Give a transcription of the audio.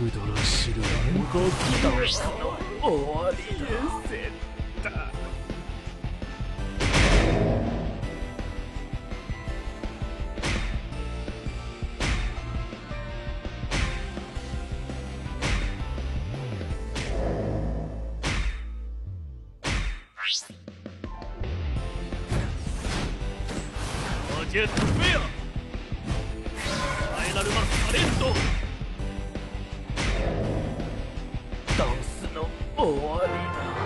ダンスの終わりだ。ジェットファイナルマスタレント我的